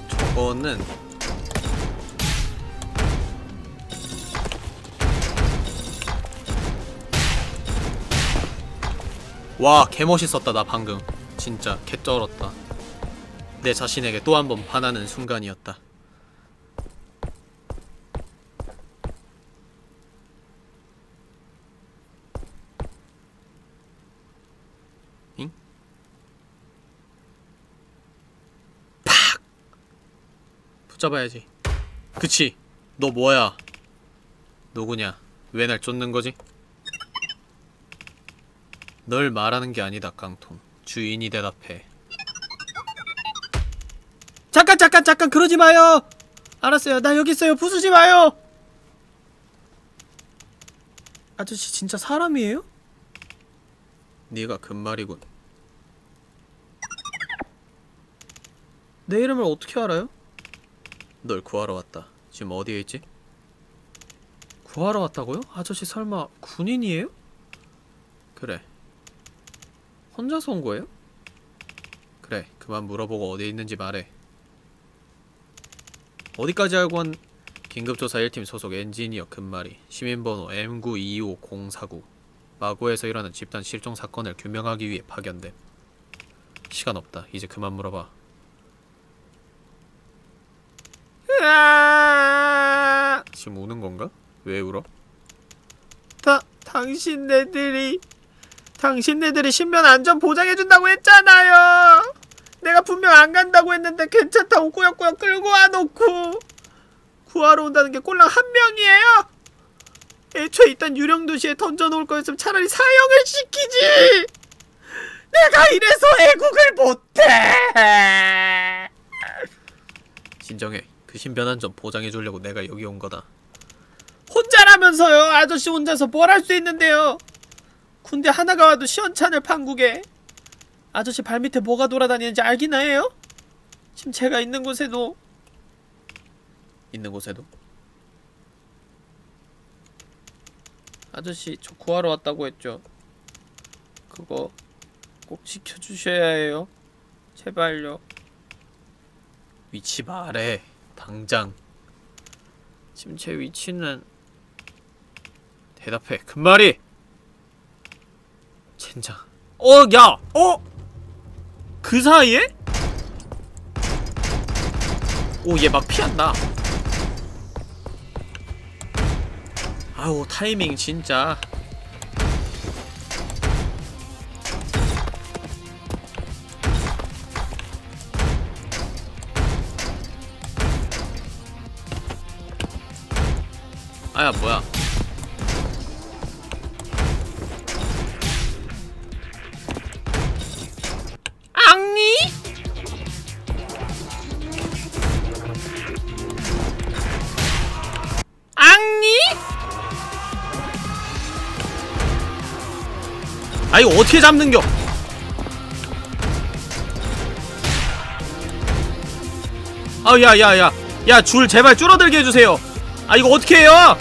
저거는 와 개멋있었다 나 방금. 진짜 개쩔었다. 내 자신에게 또 한 번 반하는 순간이었다! 붙잡아야지. 그치. 너 뭐야? 누구냐? 왜 날 쫓는 거지? 널 말하는 게 아니다, 깡통. 주인이 대답해. 잠깐, 잠깐, 잠깐, 그러지 마요! 알았어요. 나 여기 있어요. 부수지 마요! 아저씨 진짜 사람이에요? 네가 금말이군. 내 이름을 어떻게 알아요? 널 구하러 왔다. 지금 어디에 있지? 구하러 왔다고요? 아저씨 설마 군인이에요? 그래. 혼자서 온 거예요? 그래, 그만 물어보고 어디 있는지 말해. 어디까지 알고 한 긴급조사 1팀 소속 엔지니어 금마리 시민번호 M925049 마고에서 일어난 집단 실종 사건을 규명하기 위해 파견됨. 시간 없다. 이제 그만 물어봐. 으아! 지금 우는 건가? 왜 울어? 다, 당신네들이 당신네들이 신변 안전 보장해준다고 했잖아요. 내가 분명 안 간다고 했는데 괜찮다고 꾸역꾸역 끌고 와놓고 구하러 온다는 게 꼴랑 한 명이에요. 애초에 있던 유령 도시에 던져놓을 거였으면 차라리 사형을 시키지. 내가 이래서 애국을 못해. 진정해. 그 신변 안전 보장해 주려고 내가 여기 온 거다. 혼자라면서요. 아저씨 혼자서 뭘 할 수 있는데요. 군대 하나가 와도 시원찮을 판국에 아저씨 발밑에 뭐가 돌아다니는지 알기나 해요? 지금 제가 있는 곳에도 있는 곳에도. 아저씨 저 구하러 왔다고 했죠. 그거 꼭 지켜주셔야 해요. 제발요. 위치 말해. 당장. 지금 제 위치는 대답해. 큰 말이. 젠장. 어, 야! 어? 그 사이에? 오, 얘 막 피한다. 아우, 타이밍 진짜. 아야, 뭐야. 이거 어떻게 잡는겨? 아, 야, 야, 야. 야, 줄 제발 줄어들게 해주세요. 아, 이거 어떻게 해요?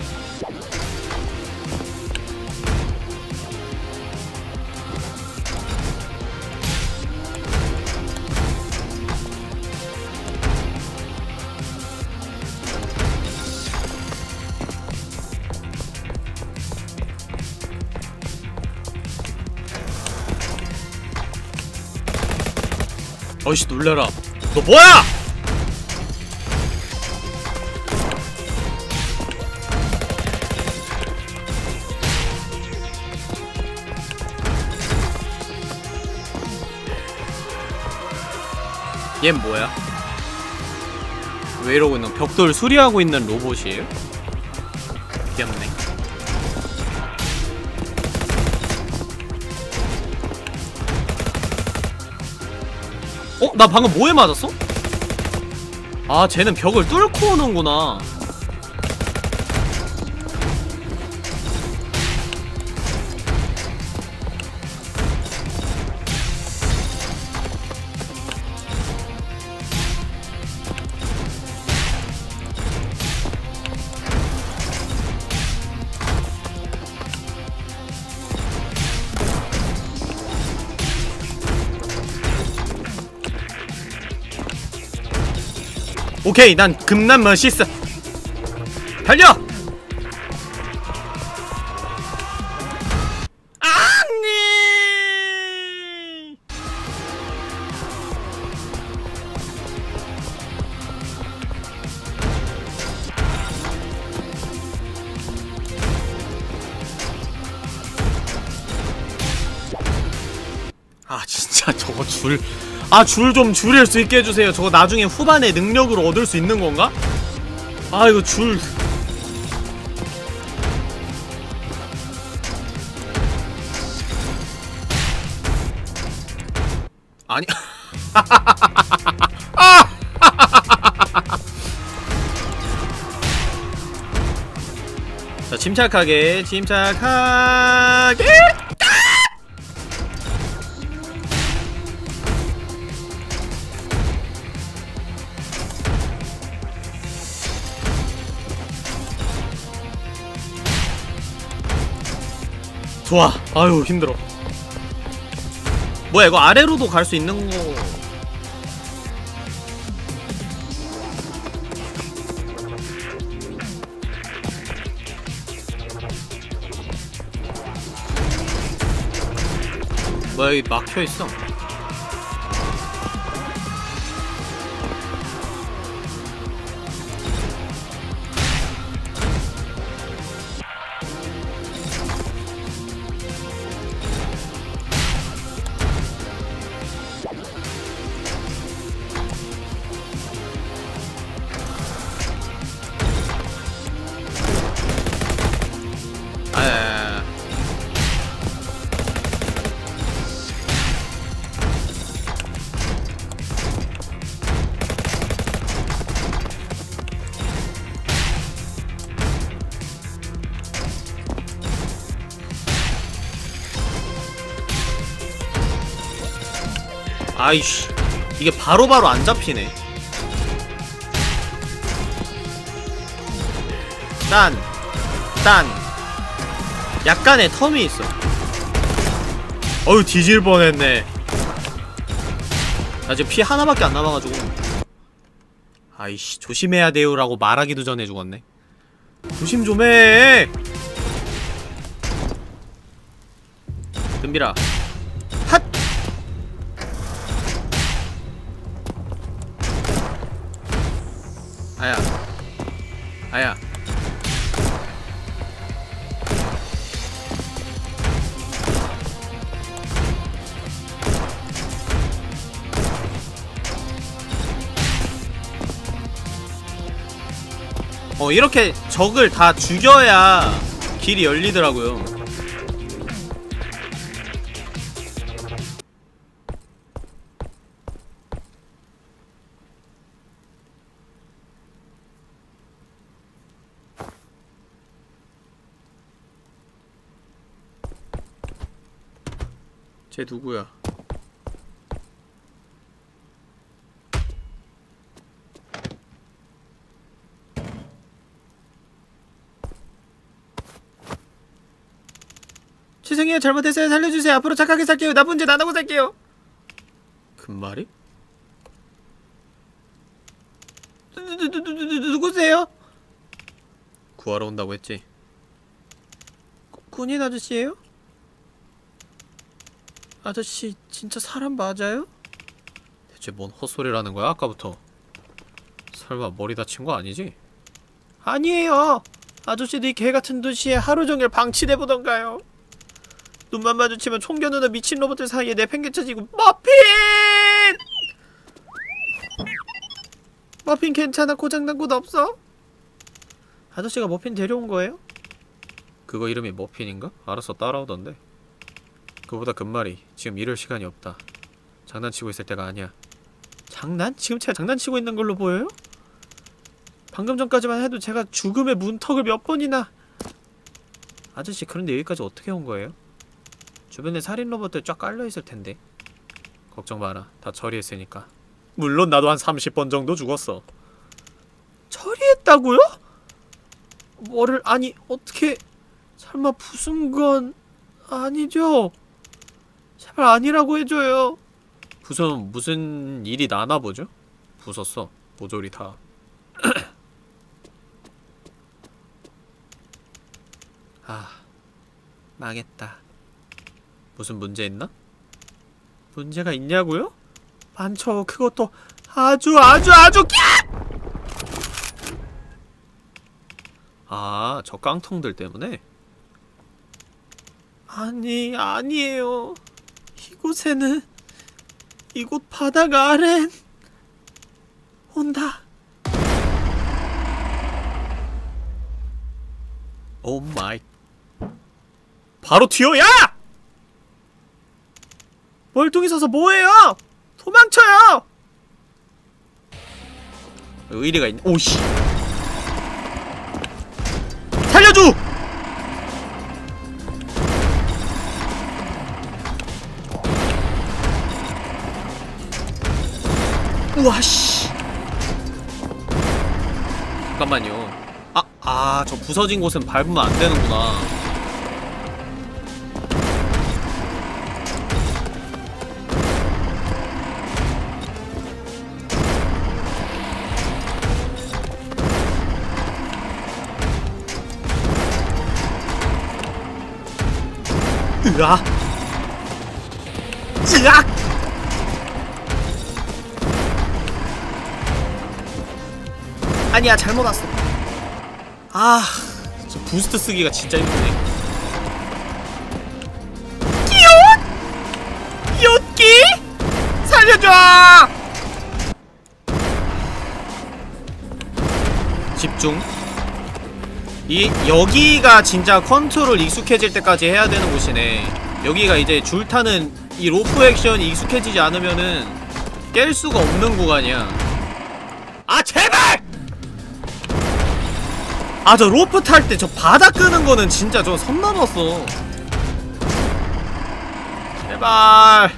어이씨, 놀래라. 너 뭐야! 얜 뭐야? 왜 이러고 있는 벽돌 수리하고 있는 로봇이에요? 어? 나 방금 뭐에 맞았어? 아 쟤는 벽을 뚫고 오는구나 오케이 난 금난 멋있어 달려! 아 줄 좀 줄일 수 있게 해주세요. 저거 나중에 후반에 능력으로 얻을 수 있는 건가? 아 이거 줄. 아니. [LAUGHS] 자 침착하게 침착하게 좋아. 아유 힘들어. 뭐야 이거 아래로도 갈 수 있는 거. 뭐야 여기 막혀있어. 아이씨. 이게 바로바로 안 잡히네. 딴, 딴. 약간의 텀이 있어. 어휴 뒤질 뻔했네. 나 지금 피 하나밖에 안 남아가지고. 아이씨 조심해야 돼요 라고 말하기도 전에 죽었네. 조심 좀해! 덤비라 이렇게 적을 다 죽여야 길이 열리더라고요. 쟤 누구야 죄송해요 잘못했어요 살려주세요 앞으로 착하게 살게요 나쁜 짓 안하고 살게요 금말이? 누, 누, 누, 누, 누, 누, 누구세요? 구하러 온다고 했지 구- 군인 아저씨예요? 아저씨 진짜 사람 맞아요? 대체 뭔 헛소리라는 거야 아까부터 설마 머리 다친 거 아니지? 아니에요 아저씨도 이 개같은 도시에 하루 종일 방치돼보던가요 눈만 마주치면 총겨누는 미친 로봇들 사이에 내팽개쳐지고 머핀! 머핀 괜찮아 고장난 곳 없어? 아저씨가 머핀 데려온 거예요? 그거 이름이 머핀인가? 알아서 따라오던데 그보다 금말이 지금 이럴 시간이 없다 장난치고 있을 때가 아니야 장난? 지금 제가 장난치고 있는 걸로 보여요? 방금 전까지만 해도 제가 죽음의 문턱을 몇 번이나 아저씨 그런데 여기까지 어떻게 온 거예요? 주변에 살인 로봇들 쫙 깔려있을 텐데. 걱정 마라. 다 처리했으니까. 물론 나도 한 30번 정도 죽었어. 처리했다고요? 뭐를 아니 어떻게 설마 부순 건 아니죠? 제발 아니라고 해줘요. 부선 무슨 일이 나나 보죠? 부쉈어 모조리 다. [CLEARS THROAT] 아 망했다 무슨 문제 있나? 문제가 있냐고요? 많죠. 그것도 아주 아주 아주 깍! 아, 저 깡통들 때문에? 아니, 아니에요. 이곳에는 이곳 바닥 아래엔 온다. oh my. 바로 튀어, 야! 멀뚱히 서서 뭐해요? 도망쳐요! 의리가 있네. 오씨. 살려줘! 우와 씨. 잠깐만요. 아, 아, 저 부서진 곳은 밟으면 안 되는구나. 으아 쯔악! 아니야 잘못 왔어 아저 boost 쓰기가 진짜 힘드네 끼옷! 요끼! 살려줘! 집중 이 여기가 진짜 컨트롤 익숙해질 때까지 해야 되는 곳이네. 여기가 이제 줄 타는 이 로프 액션이 익숙해지지 않으면은 깰 수가 없는 구간이야. 아 제발! 아 저 로프 탈 때 저 바닥 끄는 거는 진짜 저 선 넘었어. 제발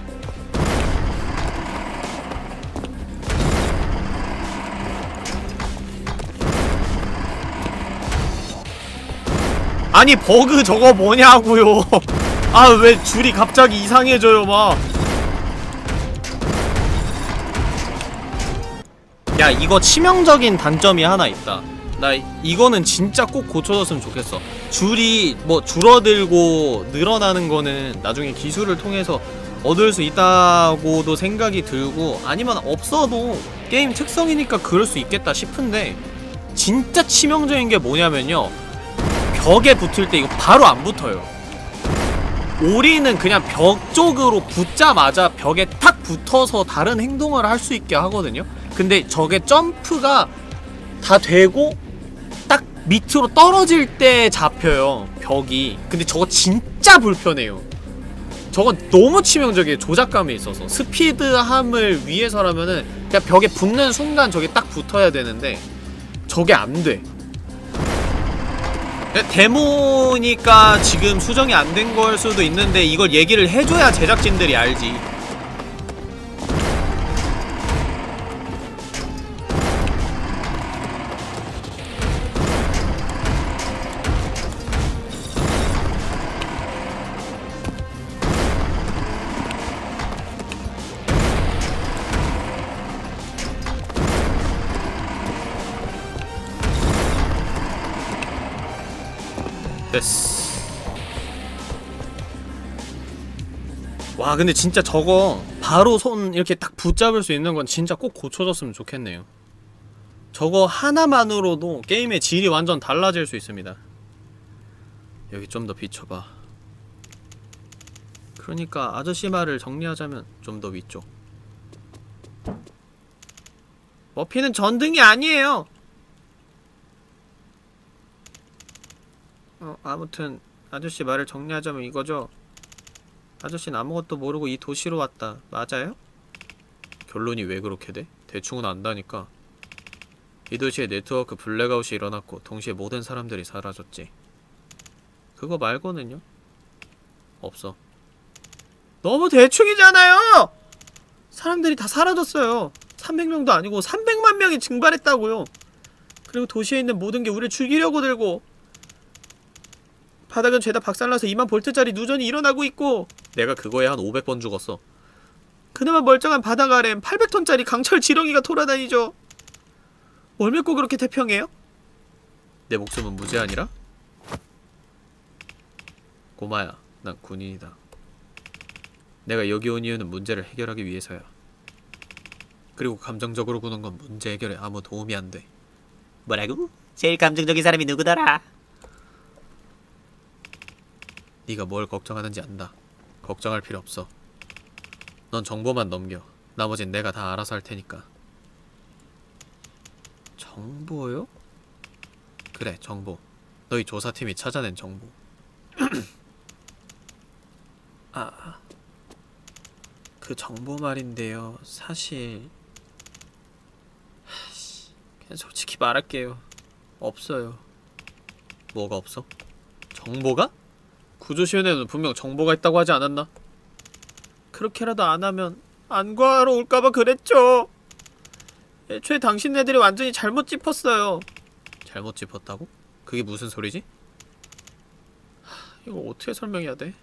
아니 버그 저거 뭐냐고요. [LAUGHS] 아 왜 줄이 갑자기 이상해져요 막. 야 이거 치명적인 단점이 하나 있다. 나 이거는 진짜 꼭 고쳐줬으면 좋겠어. 줄이 뭐 줄어들고 늘어나는 거는 나중에 기술을 통해서 얻을 수 있다고도 생각이 들고 아니면 없어도 게임 특성이니까 그럴 수 있겠다 싶은데 진짜 치명적인 게 뭐냐면요 벽에 붙을 때 이거 바로 안 붙어요. 오리는 그냥 벽 쪽으로 붙자마자 벽에 탁 붙어서 다른 행동을 할 수 있게 하거든요. 근데 저게 점프가 다 되고 딱 밑으로 떨어질 때 잡혀요 벽이. 근데 저거 진짜 불편해요. 저건 너무 치명적이에요 조작감에 있어서. 스피드함을 위해서라면은 그냥 벽에 붙는 순간 저게 딱 붙어야 되는데 저게 안돼 데모니까 지금 수정이 안 된 걸 수도 있는데 이걸 얘기를 해줘야 제작진들이 알지 와 근데 진짜 저거 바로 손 이렇게 딱 붙잡을 수 있는 건 진짜 꼭 고쳐졌으면 좋겠네요. 저거 하나만으로도 게임의 질이 완전 달라질 수 있습니다. 여기 좀 더 비춰봐. 그러니까 아저씨 말을 정리하자면 좀 더 위쪽. 머피는 전등이 아니에요! 어, 아무튼 아저씨 말을 정리하자면 이거죠. 아저씨는 아무것도 모르고 이 도시로 왔다. 맞아요? 결론이 왜 그렇게 돼? 대충은 안다니까. 이 도시에 네트워크 블랙아웃이 일어났고 동시에 모든 사람들이 사라졌지. 그거 말고는요? 없어. 너무 대충이잖아요! 사람들이 다 사라졌어요. 300명도 아니고 300만 명이 증발했다고요. 그리고 도시에 있는 모든 게 우리를 죽이려고 들고 바닥은 죄다 박살나서 2만 볼트짜리 누전이 일어나고 있고 내가 그거에 한 500번 죽었어 그나마 멀쩡한 바닥 아래엔 800톤짜리 강철 지렁이가 돌아다니죠 뭘 믿고 그렇게 태평해요? 내 목숨은 무제한이라? 꼬마야 난 군인이다 내가 여기 온 이유는 문제를 해결하기 위해서야 그리고 감정적으로 구는 건 문제 해결에 아무 도움이 안돼 뭐라고? 제일 감정적인 사람이 누구더라? 네가 뭘 걱정하는지 안다. 걱정할 필요 없어. 넌 정보만 넘겨. 나머진 내가 다 알아서 할 테니까. 정보요? 그래, 정보. 너희 조사팀이 찾아낸 정보. [CLEARS THROAT] 아, 그 정보 말인데요. 사실 하씨, 그냥 솔직히 말할게요. 없어요. 뭐가 없어? 정보가? 구조시연에는 분명 정보가 있다고 하지 않았나? 그렇게라도 안 하면 안 구하러 올까봐 그랬죠. 애초에 당신네들이 완전히 잘못 짚었어요. 잘못 짚었다고? 그게 무슨 소리지? 하, 이거 어떻게 설명해야 돼?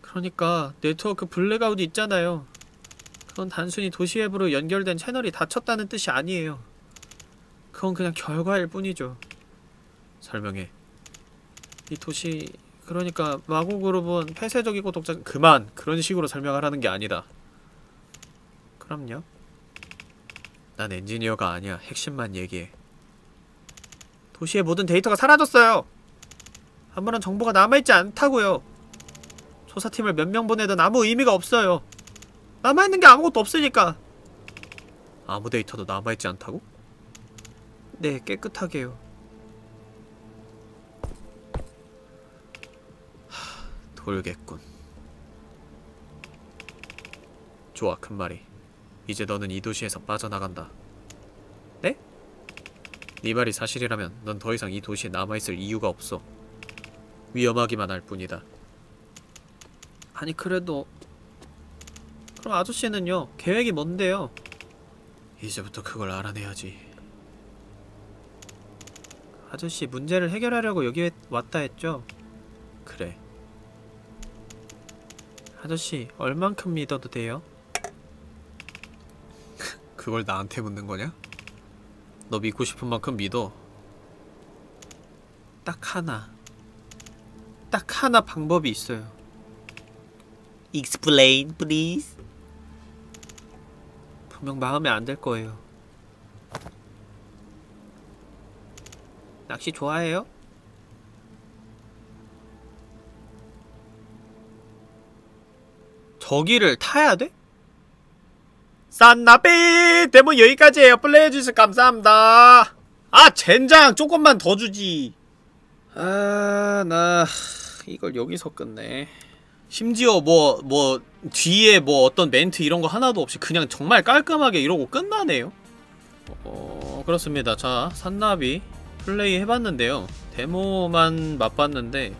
그러니까 네트워크 블랙아웃이 있잖아요. 그건 단순히 도시 외부로 연결된 채널이 닫혔다는 뜻이 아니에요. 그건 그냥 결과일 뿐이죠. 설명해. 이 도시 그러니까 마고 그룹은 폐쇄적이고 독자 그만! 그런 식으로 설명하라는 게 아니다. 그럼요. 난 엔지니어가 아니야. 핵심만 얘기해. 도시의 모든 데이터가 사라졌어요! 아무런 정보가 남아있지 않다고요! 조사팀을 몇 명 보내든 아무 의미가 없어요! 남아있는 게 아무것도 없으니까! 아무 데이터도 남아있지 않다고? 네 깨끗하게요 돌겠군. 좋아, 큰 말이. 이제 너는 이 도시에서 빠져나간다. 네? 네 말이 사실이라면 넌 더 이상 이 도시에 남아있을 이유가 없어. 위험하기만 할 뿐이다. 아니, 그래도... 그럼 아저씨는요, 계획이 뭔데요? 이제부터 그걸 알아내야지. 아저씨, 문제를 해결하려고 여기 왔다 했죠? 그래. 아저씨, 얼만큼 믿어도 돼요? [LAUGHS] 그걸 나한테 묻는 거냐? 너 믿고 싶은 만큼 믿어. 딱 하나. 딱 하나 방법이 있어요. Explain, please. 분명 마음에 안 들 거예요. 낚시 좋아해요? 저기를 타야 돼? 산나비! 대본 여기까지예요. 플레이해주셔서 감사합니다. 아 젠장! 조금만 더 주지. 아 나 이걸 여기서 끝내. 심지어 뭐뭐 뒤에 뭐 어떤 멘트 이런 거 하나도 없이 그냥 정말 깔끔하게 이러고 끝나네요. 어 그렇습니다. 자 산나비 플레이 해봤는데요. 데모만 맛봤는데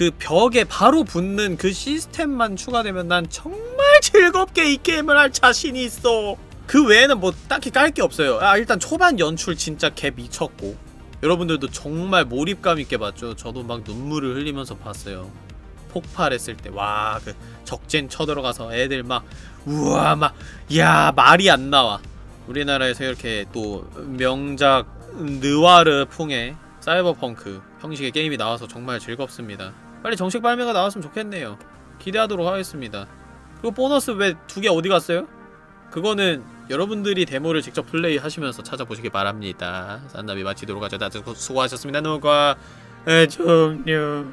그 벽에 바로 붙는 그 시스템만 추가되면 난 정말 [LAUGHS] 즐겁게 이 게임을 할 자신이 있어. 그 외에는 뭐 딱히 깔 게 없어요. 아, 일단 초반 연출 진짜 개 미쳤고. 여러분들도 정말 몰입감 있게 봤죠. 저도 막 눈물을 흘리면서 봤어요. 폭발했을 때, 와, 그 적젠 쳐들어가서 애들 막, 우와, 막, 야, 말이 안 나와. 우리나라에서 이렇게 또 명작 느와르 풍의 사이버펑크 형식의 게임이 나와서 정말 즐겁습니다. 빨리 정식 발매가 나왔으면 좋겠네요. 기대하도록 하겠습니다. 그리고 보너스 왜 두 개 어디 갔어요? 그거는 여러분들이 데모를 직접 플레이 하시면서 찾아보시기 바랍니다. 산나비 마치도록 하죠. 수고하셨습니다. 누가 좀요.